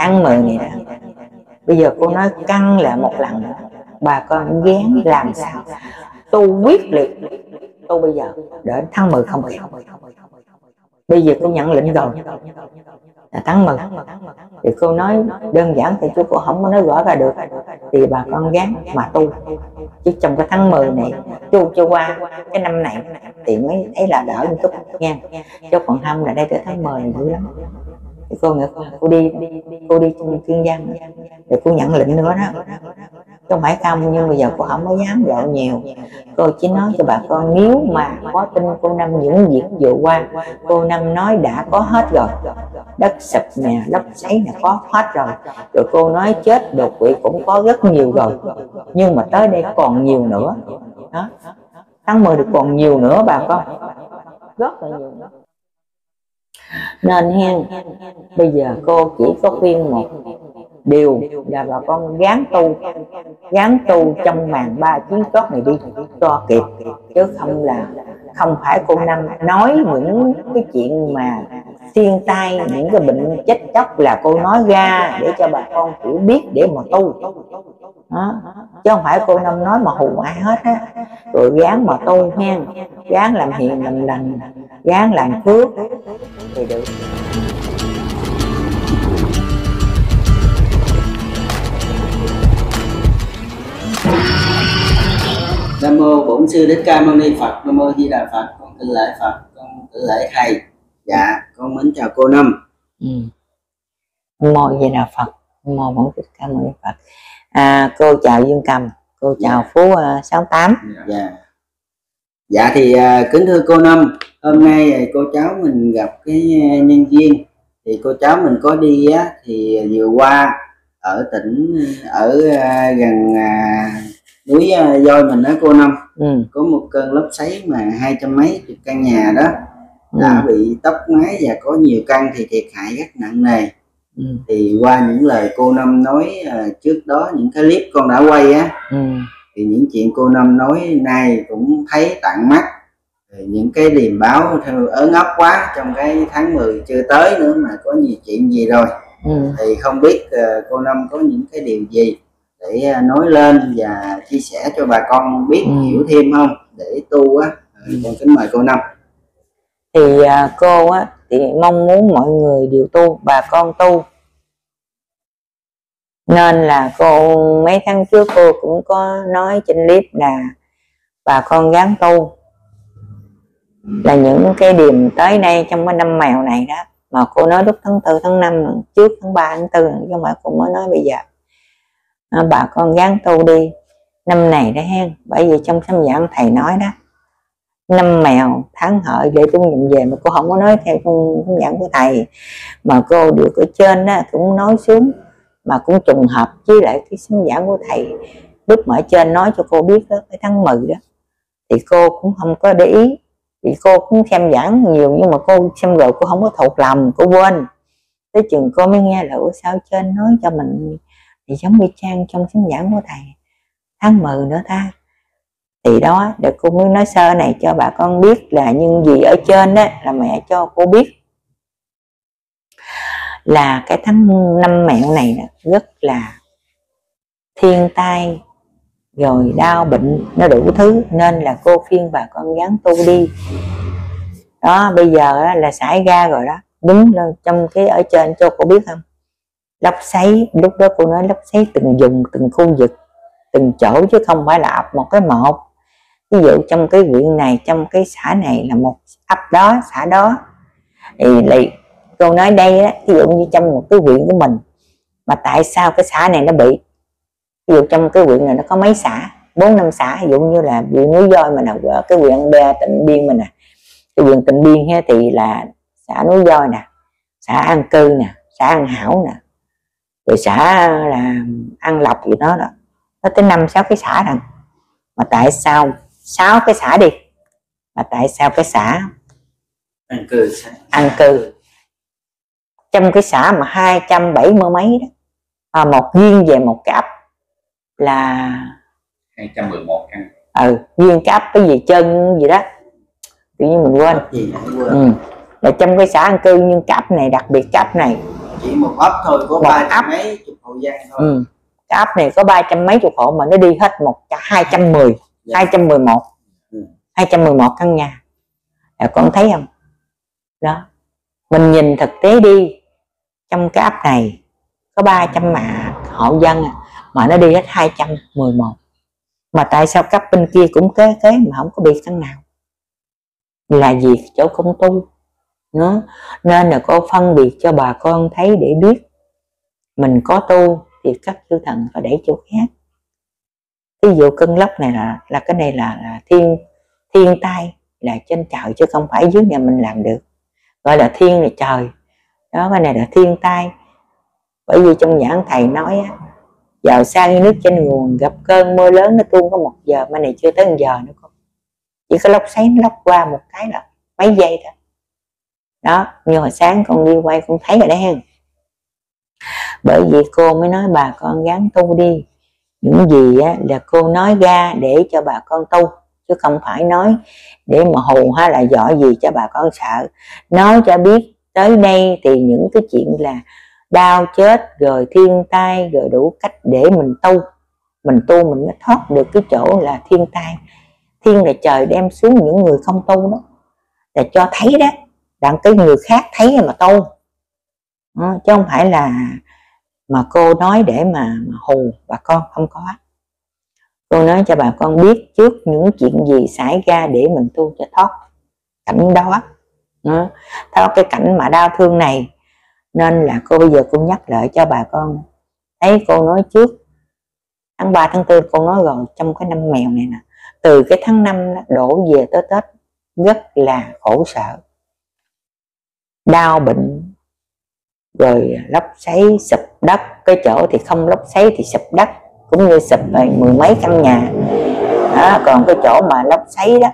ăn 10 này bây giờ cô nói căng lại một lần nữa bà con dán làm sao? Tu quyết liệt tu bây giờ để tháng 10 không kịp. Bây giờ cô nhận lệnh rồi, là tháng 10 thì cô nói đơn giản thì chú cô không có nói rõ ra được, thì bà con gán mà tu. Chứ trong cái tháng 10 này chu cho qua cái năm này, thì mới ấy là đỡ một chút nha. Chứ còn không là đây tới tháng 10 này dữ lắm thì cô nghĩ cô đi cô đi chuyên giang để cô nhận lệnh nữa đó. Không phải không, nhưng bây giờ cô không có dám dạo nhiều. Cô chỉ nói cho bà con, nếu mà có tin cô năm những việc vừa qua cô năm nói đã có hết rồi. Đất sập nè lấp xoáy nè, có hết rồi. Rồi cô nói chết đột quỵ cũng có rất nhiều rồi. Nhưng mà tới đây còn nhiều nữa. Đó. Tháng 10 được còn nhiều nữa bà con. Rất là nhiều nữa nên hen, bây giờ cô chỉ có khuyên một điều là bà con gán tu gán tu trong màn ba chiến cốt này đi, cho kịp. Chứ không là, không phải cô năm nói những cái chuyện mà thiên tai những cái bệnh chết chóc là cô nói ra để cho bà con hiểu biết để mà tu. Đó. chứ không phải cô năm nói mà hù ai hết á. Rồi gán mà tu hen gán làm hiền làm lành. Gán làm phước. Thì được. Nam mô bổn sư thích ca mâu ni phật. Nam mô di đà phật. Con kính lễ phật. Con kính lễ thầy dạ con mến chào cô năm. Ừ. mô di đà phật? Mô sư ca mâu ni phật. À, cô chào dương cầm cô chào phú uh, 68 dạ. Dạ thì uh, kính thưa cô năm hôm nay à, cô cháu mình gặp cái à, nhân viên. Thì cô cháu mình có đi á thì vừa qua ở tỉnh ở uh, gần uh, núi uh, voi mình đó cô năm. Ừ. có một cơn lốc xoáy mà hai trăm mấy chục căn nhà đó đã Ừ. bị tốc mái và có nhiều căn thì thiệt hại rất nặng nề Ừ. thì qua những lời cô năm nói à, trước đó những cái clip con đã quay á Ừ. thì những chuyện cô năm nói nay cũng thấy tận mắt những cái điềm báo ớn ấp quá trong cái tháng 10 chưa tới nữa mà có nhiều chuyện gì rồi Ừ. thì không biết à, cô năm có những cái điều gì để à, nói lên và chia sẻ cho bà con biết Ừ. hiểu thêm không để tu á Ừ, con kính mời cô năm thì à, cô á thì mong muốn mọi người đều tu bà con tu. Nên là cô mấy tháng trước cô cũng có nói trên clip là bà con gắng tu. Là những cái điểm tới đây trong cái năm mèo này đó mà cô nói lúc tháng tư tháng năm trước tháng 3 tháng tư chứ không phải cô mới nói bây giờ. À, bà con gắng tu đi. Năm này đó hen bởi vì trong sấm giảng thầy nói đó năm mèo tháng hợi để tôi nhận về mà cô không có nói theo con hướng dẫn của thầy. Mà cô được ở trên đó cũng nói xuống mà cũng trùng hợp với lại cái sinh giảng của thầy. Lúc mà ở trên nói cho cô biết đó, cái tháng 10 đó thì cô cũng không có để ý. Thì cô cũng xem giảng nhiều nhưng mà cô xem rồi cô không có thuộc lòng cô quên. Tới chừng cô mới nghe là "Ủa sao trên nói cho mình? Thì giống như trang trong sinh giảng của thầy. Tháng 10 nữa ta thì đó, để cô mới nói sơ này cho bà con biết là những gì ở trên đó là mẹ cho cô biết. Là cái tháng năm mẹo này rất là thiên tai, rồi đau bệnh, nó đủ thứ, nên là cô khuyên bà con gắng tu đi. Đó, bây giờ là xảy ra rồi đó đúng là trong cái ở trên cho cô biết không? Lóc xoáy, lúc đó cô nói lóc xoáy từng vùng, từng khu vực, từng chỗ chứ không phải là ập một cái một ví dụ trong cái huyện này trong cái xã này là một ấp đó xã đó. Thì lại cô nói đây đó, ví dụ như trong một cái huyện của mình mà tại sao cái xã này nó bị? Ví dụ trong cái huyện này nó có mấy xã? Bốn năm xã ví dụ như là huyện núi voi mà là cái huyện Be Tịnh Biên mình nè. Cái huyện Tịnh Biên ha thì là xã núi voi nè xã An Cư nè xã An Hảo nè rồi xã là An Lộc gì đó đó. Nó tới năm sáu cái xã rằng mà tại sao sáu cái xã đi. Mà tại sao cái xã ăn cư An Cư trong cái xã mà 270 mấy đó à, một riêng về một cái ấp là 211 căn ừ riêng cái ấp cái gì chân gì đó. Tự nhiên mình quên. Gì quên. Ừ. là trong cái xã An Cư nhưng cái ấp này đặc biệt cái ấp này. Chỉ một ấp thôi có ba trăm mấy chục hộ dân thôi. Ừ. cái ấp này có ba trăm mấy chục hộ mà nó đi hết một hai trăm mười Dạ. hai trăm mười một. Ừ. hai trăm mười một căn nhà. À, con thấy không? Đó. Mình nhìn thực tế đi. Trong cái ấp này có 300 mà hộ dân à, mà nó đi hết 211 mà tại sao cấp bên kia cũng kế kế mà không có bị căn nào? Là việc chỗ công tu. Nó nên là cô phân biệt cho bà con thấy để biết. Mình có tu thì các chư thần phải để chỗ khác ví dụ cân lốc này là là cái này là, là thiên thiên tai là trên trời chứ không phải dưới nhà mình làm được. Gọi là thiên là trời. Đó cái này là thiên tai. Bởi vì trong giảng thầy nói á vào xa như nước trên nguồn gặp cơn mưa lớn nó tuôn có một giờ mà này chưa tới một giờ nữa con. Chỉ có lốc xoáy nó lốc qua một cái là mấy giây thôi. Đó như hồi sáng con đi quay con thấy rồi đấy hen. Bởi vì cô mới nói bà con gắng tu đi những gì á, là cô nói ra để cho bà con tu chứ không phải nói để mà hù hay là giỏi gì cho bà con sợ. Nói cho biết tới đây thì những cái chuyện là đau chết rồi thiên tai rồi đủ cách để mình tu. Mình tu mình mới thoát được cái chỗ là thiên tai. Thiên là trời đem xuống những người không tu đó. Là cho thấy đó đặng cái người khác thấy mà tu. Ừ, chứ không phải là mà cô nói để mà, mà hù bà con không có. Cô nói cho bà con biết trước những chuyện gì xảy ra để mình tu cho thoát cảnh đó. Đó. thoát cái cảnh mà đau thương này. Nên là cô bây giờ cô nhắc lại cho bà con. Thấy cô nói trước tháng 3 tháng 4 cô nói rồi trong cái năm mèo này nè từ cái tháng 5 đổ về tới Tết rất là khổ sở. Đau bệnh rồi lốc xoáy sụp đất cái chỗ thì không lốc xoáy thì sụp đất cũng như sụp về mười mấy căn nhà. Đó, còn cái chỗ mà lốc xoáy đó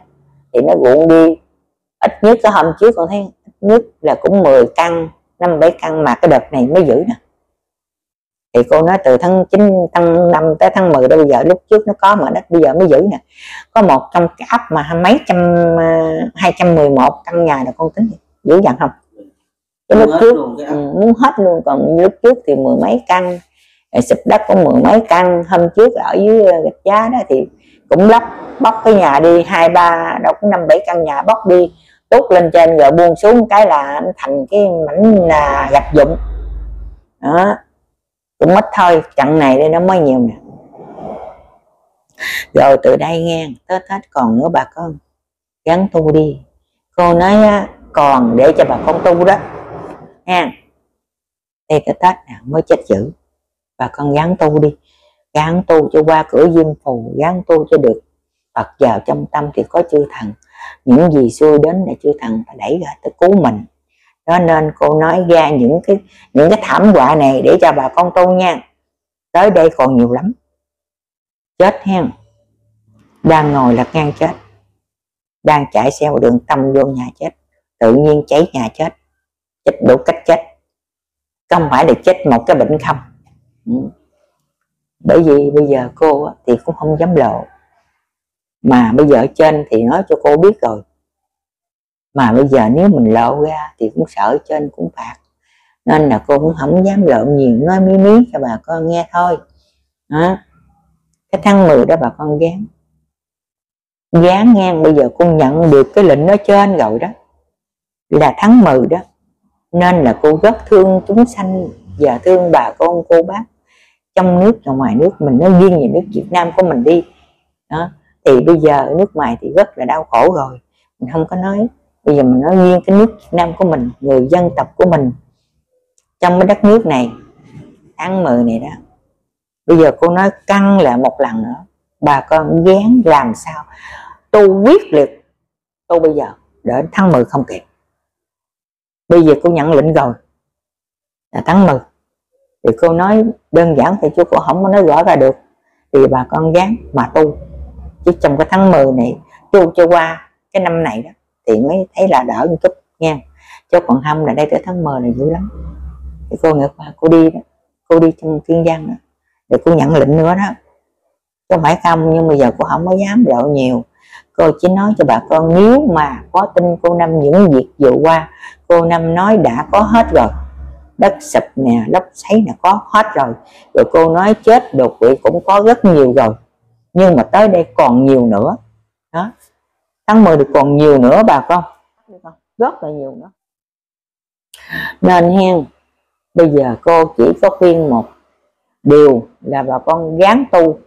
thì nó ruộng đi. Ít nhất cái hôm trước con thấy ít nhất là cũng 10 căn năm bảy căn mà cái đợt này mới giữ nè. Thì cô nói từ tháng 9 tháng 5 tới tháng 10 đó bây giờ lúc trước nó có mà đất bây giờ mới giữ nè. Có một trong cái ấp mà mấy trăm à, hai trăm mười một căn nhà là con tính. Giữ dặn không? Cái lúc trước. ừ, muốn hết luôn. Còn lúc trước thì mười mấy căn. Sụp đất có mười mấy căn. Hôm trước ở dưới ờ, gạch giá đó thì cũng lóc bóc cái nhà đi. Hai ba đâu có năm bảy căn nhà bóc đi. Tốt lên trên rồi buông xuống. Cái là thành cái mảnh là gạch dụng. Đó. Cũng mất thôi. Trận này đây nó mới nhiều nè. Rồi từ đây nghe tết hết còn nữa bà con. Gắn tu đi. Cô nói còn để cho bà con tu đó nha đây cái tết nào mới chết dữ. Bà con gắng tu đi. Gắng tu cho qua cửa diêm phù gắng tu cho được. Phật vào trong tâm thì có chư thần. Những gì xui đến là chư thần phải đẩy ra tới cứu mình. Đó nên cô nói ra những cái những cái thảm họa này để cho bà con tu nha. Tới đây còn nhiều lắm. Chết hen. Đang ngồi là ngang chết. Đang chạy xe vào đường tâm vô nhà chết. Tự nhiên cháy nhà chết chết đủ cách chết. Không phải là chết một cái bệnh không. Ừ. Bởi vì bây giờ cô thì cũng không dám lộ. Mà bây giờ ở trên thì nói cho cô biết rồi. Mà bây giờ nếu mình lộ ra thì cũng sợ ở trên cũng phạt. Nên là cô cũng không dám lộ nhiều, nói mí mí cho bà con nghe thôi. Đó. cái tháng 10 đó bà con gán. Gán ngang, bây giờ cô nhận được cái lệnh ở trên rồi đó. Là tháng 10 đó nên là cô rất thương chúng sanh và thương bà con cô bác. Trong nước và ngoài nước mình nói riêng về nước Việt Nam của mình đi. Đó. Thì bây giờ ở nước ngoài thì rất là đau khổ rồi. Mình không có nói. Bây giờ mình nói riêng cái nước Việt Nam của mình, người dân tộc của mình. Trong cái đất nước này, tháng 10 này đó. Bây giờ cô nói căng lại một lần nữa. Bà con gán làm sao? Tu quyết liệt tu bây giờ đến tháng 10 không kịp bây giờ cô nhận lệnh rồi. Là tháng 10 thì cô nói đơn giản thì chú cô không có nói rõ ra được. Thì bà con gán mà tu. Chứ trong cái tháng 10 này, tu cho qua cái năm này đó, thì mới thấy là đỡ một chút nha. Chứ còn không là đây tới tháng 10 là dữ lắm. Thì cô nghĩ qua, cô đi đó. Cô đi trong kiên giang đó. Để cô nhận lệnh nữa đó. Chứ không phải không, nhưng bây giờ cô không có dám lộ nhiều cô chỉ nói cho bà con nếu mà có tin cô năm những việc vừa qua cô năm nói đã có hết rồi. Đất sụp nè lốc xoáy nè có hết rồi. Rồi cô nói chết đột quỵ cũng có rất nhiều rồi. Nhưng mà tới đây còn nhiều nữa. Đó. Tháng 10 được còn nhiều nữa bà con. Rất là nhiều nữa. Nên hen bây giờ cô chỉ có khuyên một điều là bà con gán tu.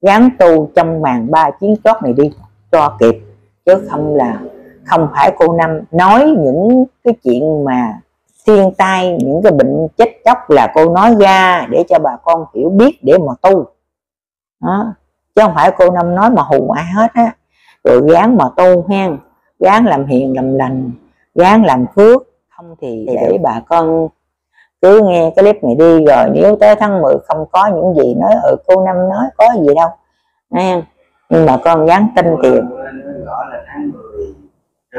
Gán tu trong màn ba chiến chót này đi cho kịp chứ không là không phải cô năm nói những cái chuyện mà thiên tai những cái bệnh chết chóc là cô nói ra để cho bà con hiểu biết để mà tu. Đó chứ không phải cô năm nói mà hù ai hết á. Rồi gán mà tu hen gán làm hiền làm lành gán làm phước không thì để bà con cứ nghe cái clip này đi. Rồi nếu tới tháng 10 không có những gì nói ở ừ, cô năm nói có gì đâu. Nghe nhưng mà con gán tin thì 10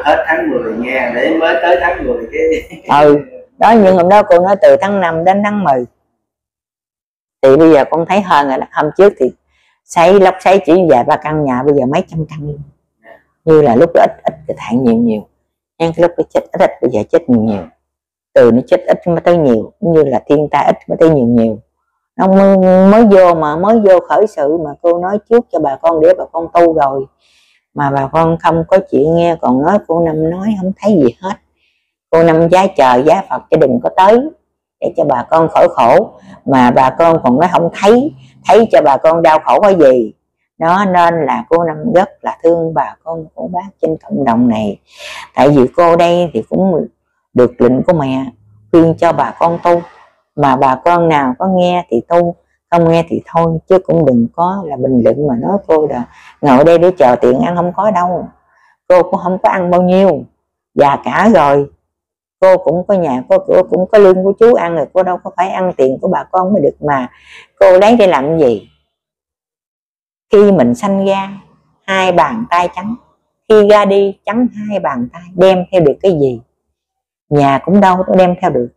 hết tháng 10 nghe để mới tới tháng 10 cái. Ừ đó nhưng hôm đó cô nói từ tháng 5 đến tháng 10 thì bây giờ con thấy hơn rồi đó. Hôm trước thì xây lốc xây chỉ vài ba căn nhà bây giờ mấy trăm căn. Luôn như là lúc đó ít ít cái thạng nhiều nhiều. Nhưng cái lúc đó chết ít ít bây giờ chết nhiều nhiều. Từ nó chết ít mới tới nhiều. Như là thiên tai ít mới tới nhiều nhiều ông mới, vô mà mới vô khởi sự mà cô nói trước cho bà con để bà con tu rồi. Mà bà con không có chuyện nghe còn nói cô năm nói không thấy gì hết. Cô năm giá chờ giá phật cho đừng có tới để cho bà con khỏi khổ. Mà bà con còn nói không thấy thấy cho bà con đau khổ cái gì. Đó nên là cô năm rất là thương bà con của bác trên cộng đồng này. Tại vì cô đây thì cũng được lệnh của mẹ khuyên cho bà con tu mà bà con nào có nghe thì tu không nghe thì thôi chứ cũng đừng có là bình luận mà nói cô là ngồi đây để chờ tiền ăn không có đâu. Cô cũng không có ăn bao nhiêu già cả rồi. Cô cũng có nhà cô, cửa cũng có lương của chú ăn rồi cô đâu có phải ăn tiền của bà con mới được mà. Cô lấy để làm gì? Khi mình sanh ra hai bàn tay trắng. Khi ra đi trắng hai bàn tay đem theo được cái gì? Nhà cũng đâu có đem theo được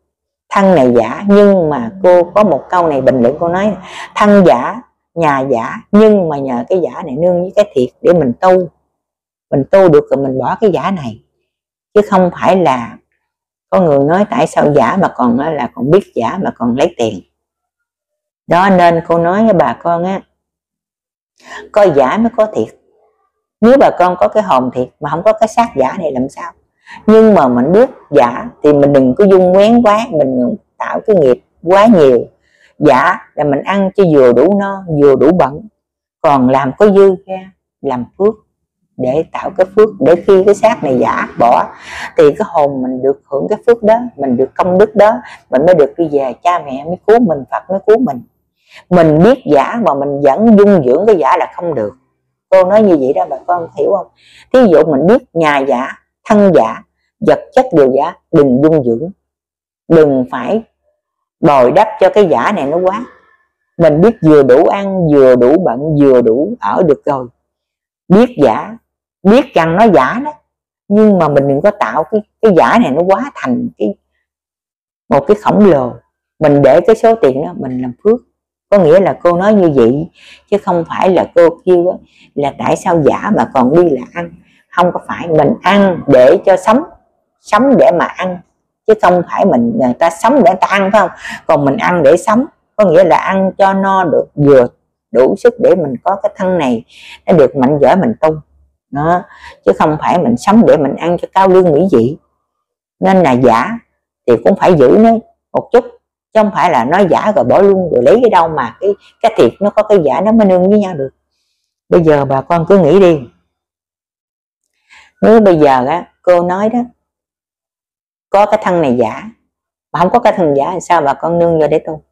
thân này giả, nhưng mà cô có một câu này bình luận, cô nói, thân giả, nhà giả, nhưng mà nhờ cái giả này nương với cái thiệt để mình tu. Mình tu được rồi mình bỏ cái giả này. Chứ không phải là có người nói tại sao giả mà còn là còn biết giả mà còn lấy tiền. Đó nên cô nói với bà con á, có giả mới có thiệt. Nếu bà con có cái hồn thiệt mà không có cái xác giả này làm sao? Nhưng mà mình biết giả thì mình đừng có dung quén quá, mình tạo cái nghiệp quá nhiều. Giả là mình ăn cho vừa đủ no, vừa đủ bẩn. Còn làm có dư ra làm phước, để tạo cái phước, để khi cái xác này giả, bỏ, thì cái hồn mình được hưởng cái phước đó, mình được công đức đó, mình mới được đi về cha mẹ mới cứu mình, phật mới cứu mình. Mình biết giả mà mình vẫn dung dưỡng cái giả là không được. Cô nói như vậy đó, bà con hiểu không? Thí dụ mình biết nhà giả thân giả, vật chất đều giả, đừng dung dưỡng. Đừng phải bồi đắp cho cái giả này nó quá. Mình biết vừa đủ ăn, vừa đủ bận, vừa đủ ở được rồi. Biết giả, biết rằng nó giả đó. Nhưng mà mình đừng có tạo cái cái giả này nó quá thành cái, một cái khổng lồ. Mình để cái số tiền đó mình làm phước. Có nghĩa là cô nói như vậy, chứ không phải là cô kêu là tại sao giả mà còn đi là ăn không có phải mình ăn để cho sống sống để mà ăn, chứ không phải mình, người ta sống để ta ăn, phải không? Còn mình ăn để sống, có nghĩa là ăn cho no được, vừa đủ sức để mình có cái thân này, nó được mạnh dở mình tu. Đó, chứ không phải mình sống để mình ăn cho cao lương mỹ vị. Nên là giả thì cũng phải giữ nó một chút, chứ không phải là nói giả rồi bỏ luôn rồi lấy cái đâu mà cái cái thiệt nó có cái giả nó mới nương với nhau được. Bây giờ bà con cứ nghĩ đi nếu bây giờ á cô nói đó có cái thân này giả mà không có cái thân giả thì sao bà con nương vô để tu?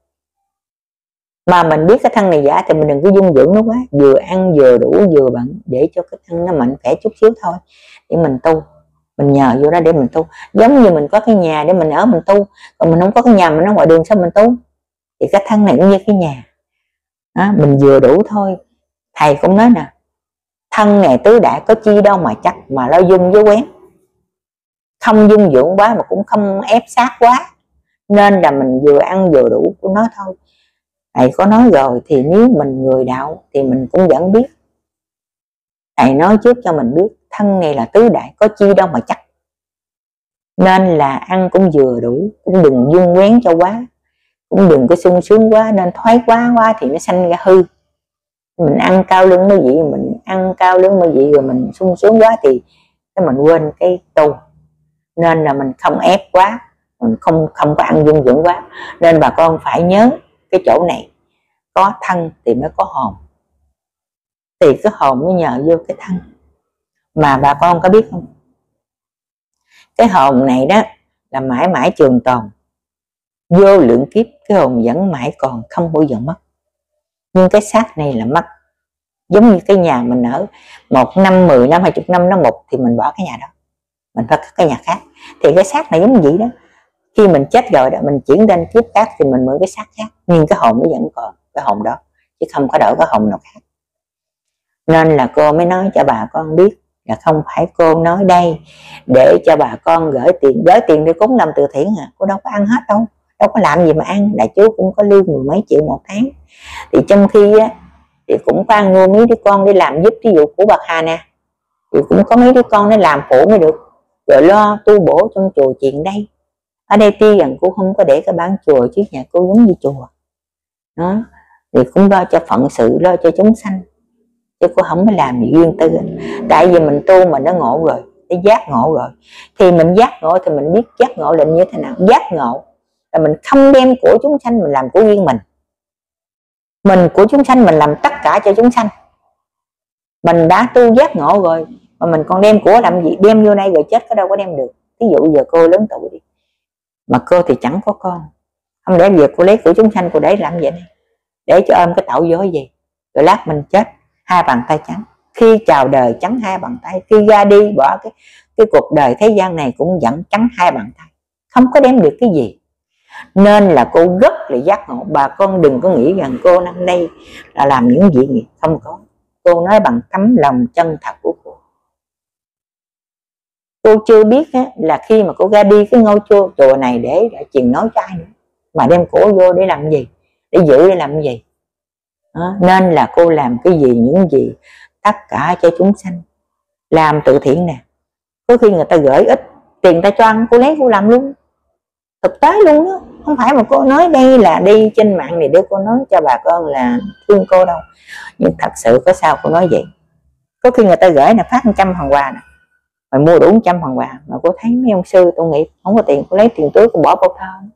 Mà mình biết cái thân này giả thì mình đừng có dung dưỡng nó quá vừa ăn vừa đủ vừa bận để cho cái thân nó mạnh khỏe chút xíu thôi để mình tu. Mình nhờ vô đó để mình tu. Giống như mình có cái nhà để mình ở mình tu còn mình không có cái nhà mình ở ngoài đường sao mình tu? Thì cái thân này cũng như cái nhà. Đó, mình vừa đủ thôi. Thầy cũng nói nè thân này tứ đại có chi đâu mà chắc mà lo dung với quén. Không dung dưỡng quá mà cũng không ép sát quá. Nên là mình vừa ăn vừa đủ của nó thôi. Thầy có nói rồi thì nếu mình người đạo thì mình cũng vẫn biết. Thầy nói trước cho mình biết, thân này là tứ đại có chi đâu mà chắc. Nên là ăn cũng vừa đủ, cũng đừng dung quén cho quá. Cũng đừng có sung sướng quá, nên thoái quá quá thì nó sanh ra hư. Mình ăn cao lương mới vậy, mình ăn cao lương mà vị rồi mình sung sướng quá thì cái mình quên cái tu nên là mình không ép quá, mình không không có ăn dung dưỡng quá. Nên bà con phải nhớ cái chỗ này, có thân thì mới có hồn. Thì cái hồn mới nhờ vô cái thân. Mà bà con có biết không? Cái hồn này đó là mãi mãi trường tồn. Vô lượng kiếp, cái hồn vẫn mãi còn, không bao giờ mất. Nhưng cái xác này là mất giống như cái nhà mình ở một năm, mười năm, hai chục năm nó mục thì mình bỏ cái nhà đó. Mình phải cất cái nhà khác. Thì cái xác này giống vậy đó. Khi mình chết rồi đó, mình chuyển lên kiếp khác thì mình mượn cái xác khác. Nhưng cái hồn nó vẫn còn, cái hồn đó. Chứ không có đổi cái hồn nào khác. Nên là cô mới nói cho bà con biết là không phải cô nói đây để cho bà con gửi tiền. Gửi tiền đi cúng làm từ thiện à. Cô đâu có ăn hết đâu. Đâu có làm gì mà ăn. Đại chú cũng có lương mười mấy triệu một tháng. Thì trong khi á thì cũng khoan mua mấy đứa con đi làm giúp ví dụ của bà Hà nè. Thì cũng có mấy đứa con nó làm phụ mới được. Rồi lo tu bổ trong chùa chuyện đây. Ở đây tuy rằng cô không có để cái bán chùa, chứ nhà cô giống như chùa. Đó. Thì cũng lo cho phận sự, lo cho chúng sanh. Chứ cô không có làm gì duyên tư tại vì mình tu mà nó ngộ rồi cái giác ngộ rồi. Thì mình giác ngộ thì mình biết giác ngộ là như thế nào. Giác ngộ là mình không đem của chúng sanh mình làm của riêng mình mình của chúng sanh, mình làm tất cả cho chúng sanh. Mình đã tu giác ngộ rồi, mà mình còn đem của làm gì? Đem vô đây rồi chết có đâu có đem được. Ví dụ giờ cô lớn tuổi đi, mà cô thì chẳng có con. Không lẽ việc cô lấy của chúng sanh cô để làm vậy này? Để cho ôm cái tạo vô gì rồi lát mình chết, hai bàn tay trắng. Khi chào đời trắng hai bàn tay, khi ra đi bỏ cái cái cuộc đời thế gian này cũng vẫn trắng hai bàn tay. Không có đem được cái gì. Nên là cô rất là giác ngộ. Bà con đừng có nghĩ rằng cô năm nay là làm những gì gì không có. Cô nói bằng tấm lòng chân thật của cô. Cô chưa biết á, là khi mà cô ra đi cái ngôi chùa chùa này để, để truyền nói cho ai nữa. Mà đem cổ vô để làm gì? Để giữ để làm gì? Đó. nên là cô làm cái gì những gì tất cả cho chúng sanh. Làm tự thiện nè. Có khi người ta gửi ít tiền ta cho ăn cô lấy cô làm luôn. Thực tế luôn đó không phải mà cô nói đây là đi trên mạng này để cô nói cho bà con là thương cô đâu. Nhưng thật sự có sao cô nói vậy? Có khi người ta gửi là phát trăm phần quà nè. Mà mua đủ trăm phần quà, mà cô thấy mấy ông sư, tôi nghiệp không có tiền, cô lấy tiền túi, cô bỏ bao thơ.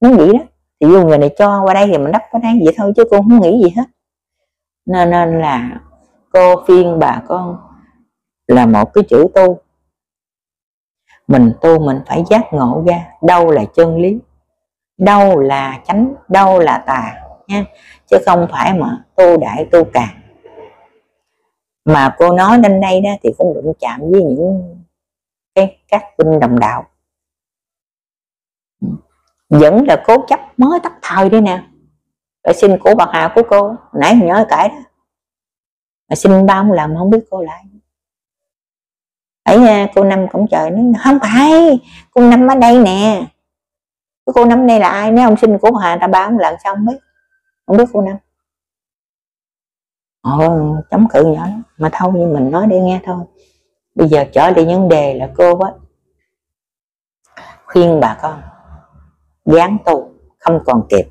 Nó vậy đó, thì dù người này cho qua đây thì mình đắp qua đây vậy thôi chứ cô không nghĩ gì hết. Nên nên là cô phiên bà con là một cái chữ tu. Mình tu mình phải giác ngộ ra, đâu là chân lý đâu là chánh, đâu là tà, nha. Chứ không phải mà tu đại tu càng mà cô nói đến đây đó thì cũng đụng chạm với những cái các binh đồng đạo. Vẫn là cố chấp mới tắt thời đi nè. Rồi xin của bà Hà, của cô. Nãy nhớ cãi đó. Mà xin bao lần không biết cô lại. Ấy cô năm cổng trời nói, không phải, cô năm ở đây nè cô năm nay là ai? Nếu ông sinh của hòa ta ba ông lần sao không biết không biết cô năm? Ồ chống cự nhỏ lắm. Mà thôi như mình nói để nghe thôi. Bây giờ trở đi vấn đề là cô á, khuyên bà con dán tu, không còn kịp.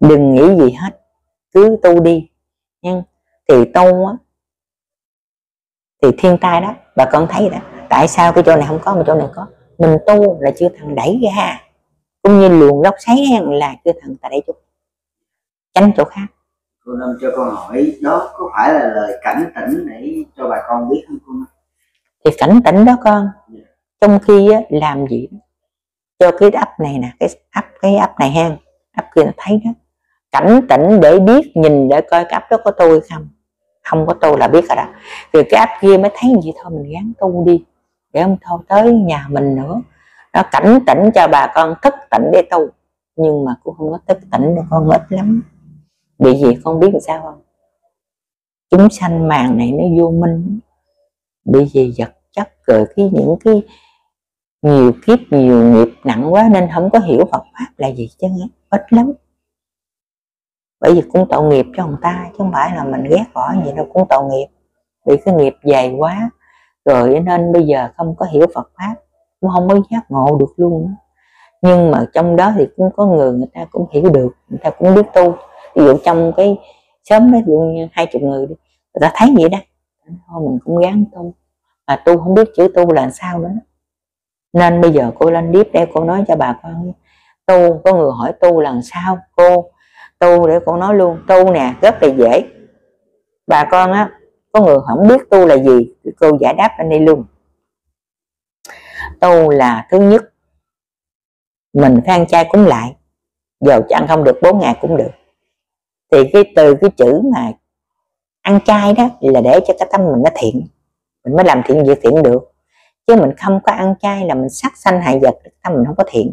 Đừng nghĩ gì hết, cứ tu đi. Nhưng thì tu á, thì thiên tai đó, bà con thấy đó. Tại sao cái chỗ này không có mà chỗ này có? Mình tu là chưa thằng đẩy ra cũng như luồng lốc xoáy là chưa thằng ta đẩy chỗ tránh chỗ khác. Cô Năm cho con hỏi đó có phải là lời cảnh tỉnh để cho bà con biết không cô thì cảnh tỉnh đó con trong khi á, làm gì cho cái ấp này nè cái ấp cái ấp này ha ấp kia nó thấy đó. Cảnh tỉnh để biết nhìn để coi cái ấp đó có tôi không? Không có tu là biết rồi đó. Vì cái ấp kia mới thấy gì thôi mình gắng tu đi để ông thôi, tới nhà mình nữa. Nó cảnh tỉnh cho bà con, thức tỉnh để tu. Nhưng mà cũng không có thức tỉnh được con ít lắm. Bị gì con biết làm sao không? Chúng sanh màng này nó vô minh. Bị gì vật chất, rồi cái những cái nhiều kiếp, nhiều nghiệp nặng quá nên không có hiểu Phật pháp là gì chứ, ít lắm. Bởi vì cũng tội nghiệp cho người ta, chứ không phải là mình ghét bỏ gì đâu, cũng tội nghiệp. Bị cái nghiệp dày quá rồi nên bây giờ không có hiểu Phật pháp, cũng không có giác ngộ được luôn nhưng mà trong đó thì cũng có người người ta cũng hiểu được, người ta cũng biết tu. Ví dụ trong cái sớm đó, ví dụ như hai chục người đi, người ta thấy vậy đó. Thôi mình cũng gắng tu, mà tu không biết chữ tu là sao nữa. Nên bây giờ cô lên clip để cô nói cho bà con tu, có người hỏi tu là sao, cô? Tu để cô nói luôn, tu nè, rất là dễ. Bà con á có người không biết tu là gì. Thì cô giải đáp anh đi luôn tu là thứ nhất, mình phải ăn chay cúng lại. Dầu cho ăn không được, bốn ngày cũng được. Thì cái, từ cái chữ mà ăn chay đó là để cho cái tâm mình nó thiện. Mình mới làm thiện việc thiện được. Chứ mình không có ăn chay là mình sát sanh hại vật tâm mình không có thiện.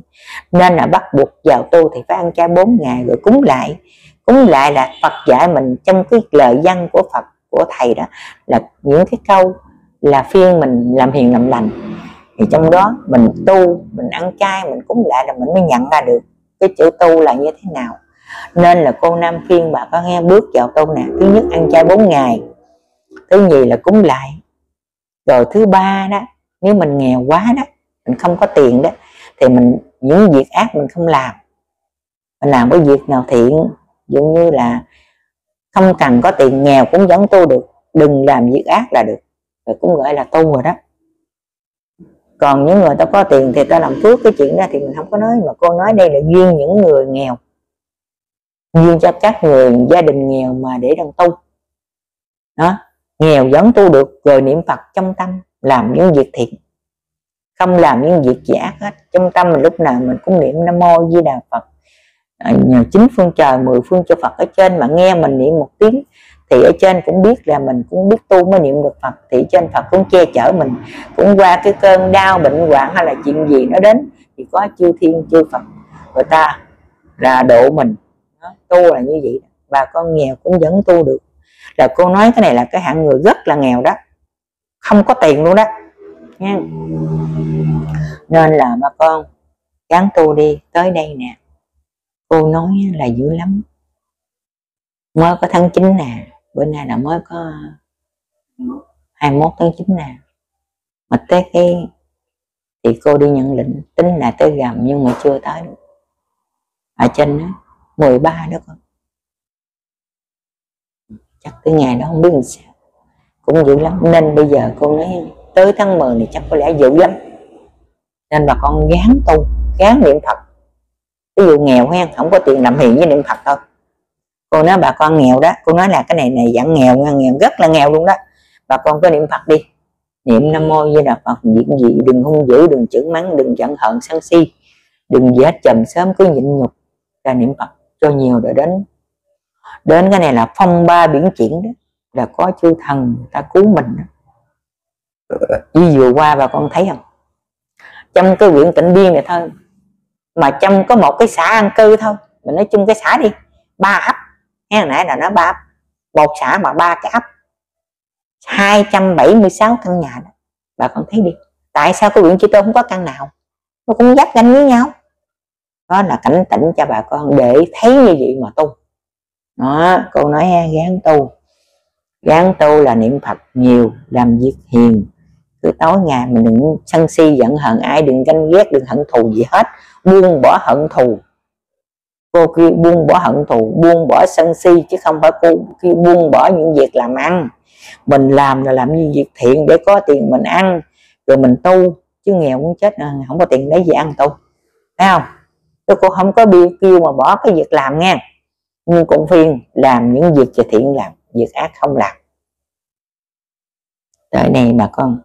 Nên là bắt buộc vào tu thì phải ăn chay bốn ngày rồi cúng lại. Cúng lại là Phật dạy mình trong cái lời văn của Phật của thầy đó là những cái câu là phiên mình làm hiền làm lành. Thì trong đó mình tu, mình ăn chay, mình cúng lại là mình mới nhận ra được cái chữ tu là như thế nào. Nên là cô Nam phiên bà có nghe bước vào tu nè, thứ nhất ăn chay bốn ngày, thứ nhì là cúng lại. Rồi thứ ba đó, nếu mình nghèo quá đó, mình không có tiền đó, thì mình, những việc ác mình không làm. Mình làm cái việc nào thiện giống như là không cần có tiền, nghèo cũng vẫn tu được. Đừng làm việc ác là được. Rồi cũng gọi là tu rồi đó. Còn những người ta có tiền thì ta làm phước cái chuyện đó thì mình không có nói. Mà cô nói đây là duyên những người nghèo. Duyên cho các người gia đình nghèo mà để đang tu đó, nghèo vẫn tu được. Rồi niệm phật trong tâm, làm những việc thiện. Không làm những việc gì ác hết. Trong tâm mình lúc nào mình cũng niệm nam mô di đà phật. Ờ, nhờ chính phương trời, mười phương cho phật ở trên mà nghe mình niệm một tiếng thì ở trên cũng biết là mình cũng biết tu mới niệm được phật. Thì trên phật cũng che chở mình, cũng qua cái cơn đau, bệnh hoạn hay là chuyện gì nó đến thì có chư thiên, chư phật. Người ta là độ mình. Tu là như vậy và con nghèo cũng vẫn tu được. Là cô nói cái này là cái hạng người rất là nghèo đó. Không có tiền luôn đó. Nha. Nên là bà con gắng tu đi, tới đây nè cô nói là dữ lắm. Mới có tháng 9 nè, bữa nay là mới có 21 tháng 9 nè. Mà tới cái thì cô đi nhận lệnh, tính là tới gầm nhưng mà chưa tới. Ở trên đó 13 đó con. Chắc tới ngày đó không biết làm sao. Cũng dữ lắm. Nên bây giờ cô nói tới tháng 10 thì chắc có lẽ dữ lắm. Nên bà con gán tu, gán niệm phật ví dụ nghèo hen không có tiền làm hiền với niệm phật thôi cô nói bà con nghèo đó, cô nói là cái này này dạng nghèo nghèo rất là nghèo luôn đó. Bà con có niệm phật đi. Niệm nam mô với đà phật diễn dị, đừng hung dữ, đừng chửi mắng, đừng giận hận sân si. Đừng gì chầm trầm sớm, cứ nhịn nhục, ra niệm phật. Cho nhiều để đến. Đến cái này là phong ba biển chuyển đó, là có chư thần ta cứu mình đó. Như vừa qua bà con thấy không? Trong cái quyển tịnh biên này thôi mà trong có một cái xã an cư thôi. Mình nói chung cái xã đi, ba ấp. Nghe hồi nãy là nó ba ấp. Một xã mà ba cái ấp. 276 căn nhà đó. Bà con thấy đi. Tại sao cái huyện Chi Tô không có căn nào? Nó cũng giáp ganh với nhau. Đó là cảnh tỉnh cho bà con để thấy như vậy mà tu. Đó, cô nói gán tu. Gán tu là niệm phật nhiều, làm việc hiền cứ tối ngày mình đừng sân si, giận hờn ai, đừng ganh ghét, đừng hận thù gì hết. Buông bỏ hận thù. Cô kia buông bỏ hận thù, buông bỏ sân si, chứ không phải cô kia buông bỏ những việc làm ăn. Mình làm là làm những việc thiện để có tiền mình ăn, rồi mình tu. Chứ nghèo cũng chết ờ, không có tiền lấy gì ăn tu thấy không? Tôi cô không có biêu kêu mà bỏ cái việc làm nghe. Nhưng cũng phiền, làm những việc thiện làm, việc ác không làm. Tới này bà con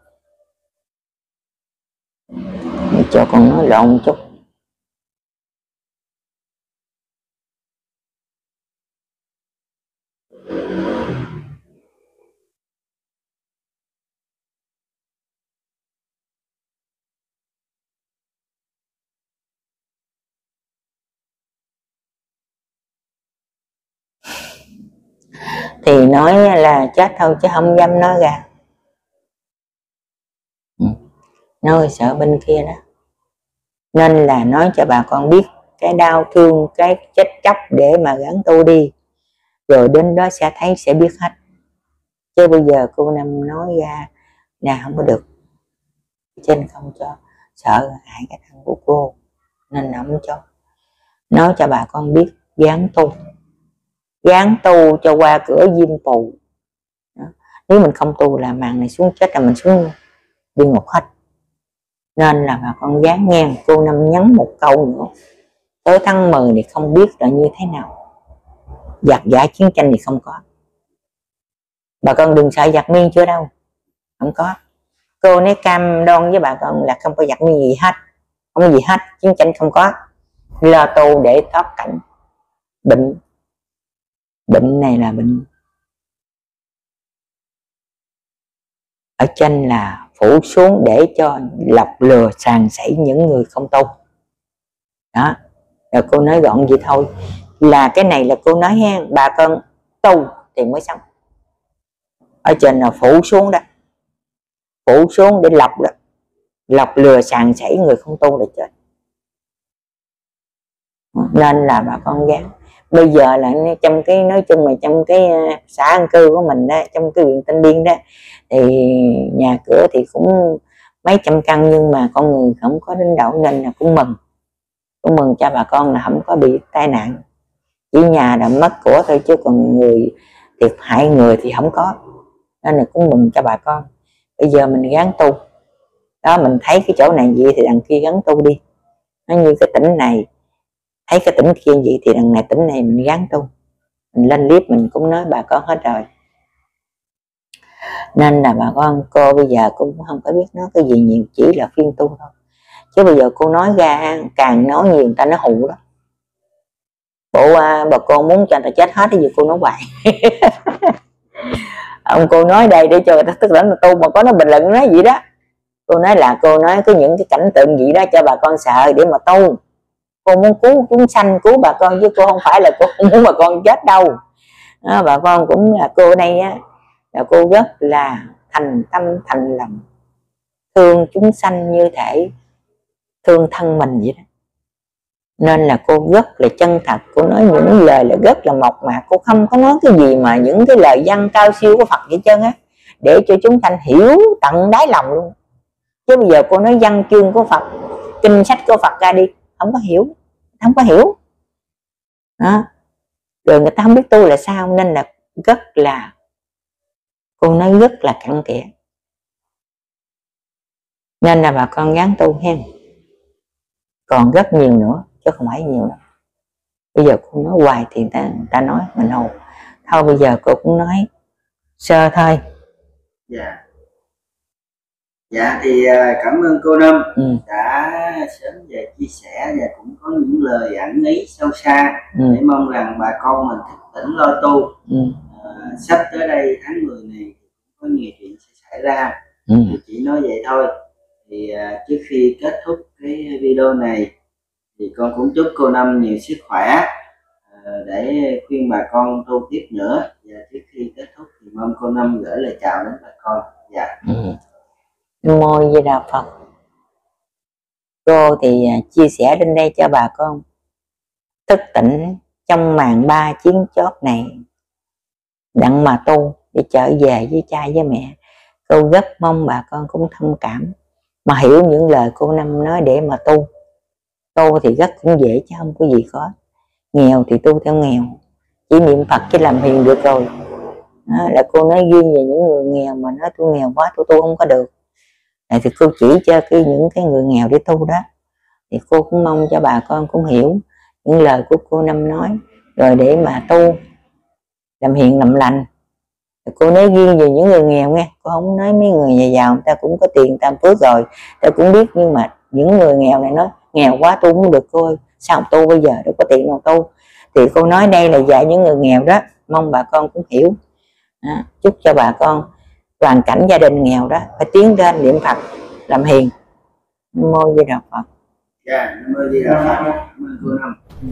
cho con nói lộn chút. Thì nói là chết thôi chứ không dám nói ra. Ừ. nói sợ bên kia đó nên là nói cho bà con biết cái đau thương, cái chết chóc để mà gắn tu đi. Rồi đến đó sẽ thấy sẽ biết hết. Chứ bây giờ cô năm nói ra, là không có được. Trên không cho, sợ hại cái thân của cô, nên không cho. Nói cho bà con biết gán tu. Gán tu cho qua cửa diêm phù nếu mình không tu là màn này xuống chết, là mình xuống đi ngục hết nên là bà con dán ngang cô năm nhắn một câu nữa. Tới tháng 10 thì không biết là như thế nào. Giặc giả chiến tranh thì không có. Bà con đừng sợ giặc miên chưa đâu. Không có. Cô nói cam đoan với bà con là không có giặc miên gì hết. Không có gì hết. Chiến tranh không có. Lo tu để thoát cảnh. Bệnh. Bệnh này là bệnh. Ở trên là phủ xuống để cho lọc lừa sàn sảy những người không tu đó. Rồi cô nói gọn vậy thôi. Là cái này là cô nói ha bà con tu thì mới xong ở trên là phủ xuống đó. Phủ xuống để lọc đó. Lọc lừa sàn sảy người không tu để chết. Nên là bà con gắng bây giờ là trong cái, nói chung là trong cái ờ, xã an cư của mình đó, trong cái huyện Tân Biên đó, thì nhà cửa thì cũng mấy trăm căn nhưng mà con người không có đến đậu nên là cũng mừng. Cũng mừng cho bà con là không có bị tai nạn. Chỉ nhà là mất của thôi chứ còn người, thiệt hại người thì không có. Nên là cũng mừng cho bà con. Bây giờ mình gắn tu. Đó, mình thấy cái chỗ này gì thì đằng kia gắn tu đi. Nó như cái tỉnh này thấy cái tỉnh kia gì thì đằng này tỉnh này mình gắn tu. Mình lên clip mình cũng nói bà con hết rồi. Nên là bà con cô bây giờ cũng không có biết nói cái gì nhiều chỉ là phiên tu thôi. Chứ bây giờ cô nói ra càng nói nhiều người ta nó hụ đó bộ à, bà con muốn cho người ta chết hết thì cô nói hoài. Ông cô nói đây để cho người ta tức là tu mà có nó bình luận nói gì đó. Cô nói là cô nói có những cái cảnh tượng gì đó cho bà con sợ để mà tu cô muốn cứu chúng sanh cứu bà con chứ cô không phải là cô muốn bà con chết đâu. Đó, bà con cũng là cô đây á là cô rất là thành tâm thành lòng. Thương chúng sanh như thể thương thân mình vậy đó. Nên là cô rất là chân thật cô nói những lời là rất là mộc mạc. Cô không có nói cái gì mà những cái lời văn cao siêu của Phật vậy trơn á để cho chúng sanh hiểu tận đáy lòng luôn. Chứ bây giờ cô nói văn chương của Phật kinh sách của Phật ra đi không có hiểu. Không có hiểu. Đó. rồi người ta không biết tu là sao nên là rất là cô nói rất là cặn kẽ. Nên là bà con gắng tu hen. Còn rất nhiều nữa chứ không phải nhiều đâu. Bây giờ cô nói hoài thì ta, ta nói mình hồn thôi bây giờ cô cũng nói sơ thôi. Yeah dạ thì à, cảm ơn cô năm ừ. đã sớm về chia sẻ và cũng có những lời ẩn ý sâu xa ừ. để mong rằng bà con mình thức tỉnh lo tu ừ. à, sắp tới đây tháng 10 này có nhiều chuyện sẽ xảy ra ừ. thì chỉ nói vậy thôi thì à, trước khi kết thúc cái video này thì con cũng chúc cô năm nhiều sức khỏe à, để khuyên bà con tu tiếp nữa và trước khi kết thúc thì mong cô năm gửi lời chào đến bà con dạ ừ môi với đạo phật. Cô thì à, chia sẻ đến đây cho bà con thức tỉnh trong màn ba chiến chót này. Đặng mà tu để trở về với cha với mẹ. Cô rất mong bà con cũng thông cảm mà hiểu những lời cô năm nói để mà tu. Tu thì rất cũng dễ chứ không có gì khó. Nghèo thì tu theo nghèo. Chỉ niệm phật chứ làm hiền được rồi. Đó, là cô nói riêng về những người nghèo mà nói tôi nghèo quá tôi tu không có được thì cô chỉ cho cái những cái người nghèo để tu đó. Thì cô cũng mong cho bà con cũng hiểu những lời của cô năm nói. Rồi để mà tu làm hiền làm lành. Cô nói riêng về những người nghèo nghe. Cô không nói mấy người nhà giàu người ta cũng có tiền tam phước rồi. Ta cũng biết nhưng mà những người nghèo này nói nghèo quá tu không được cô ơi. Sao tu bây giờ? Đâu có tiền nào tu. Thì cô nói đây là dạy những người nghèo đó. Mong bà con cũng hiểu. À, chúc cho bà con hoàn cảnh gia đình nghèo đó phải tiến lên niệm phật làm hiền. Mô di đà phật. Dạ mô di đà phật. Ơn cô năm ừ.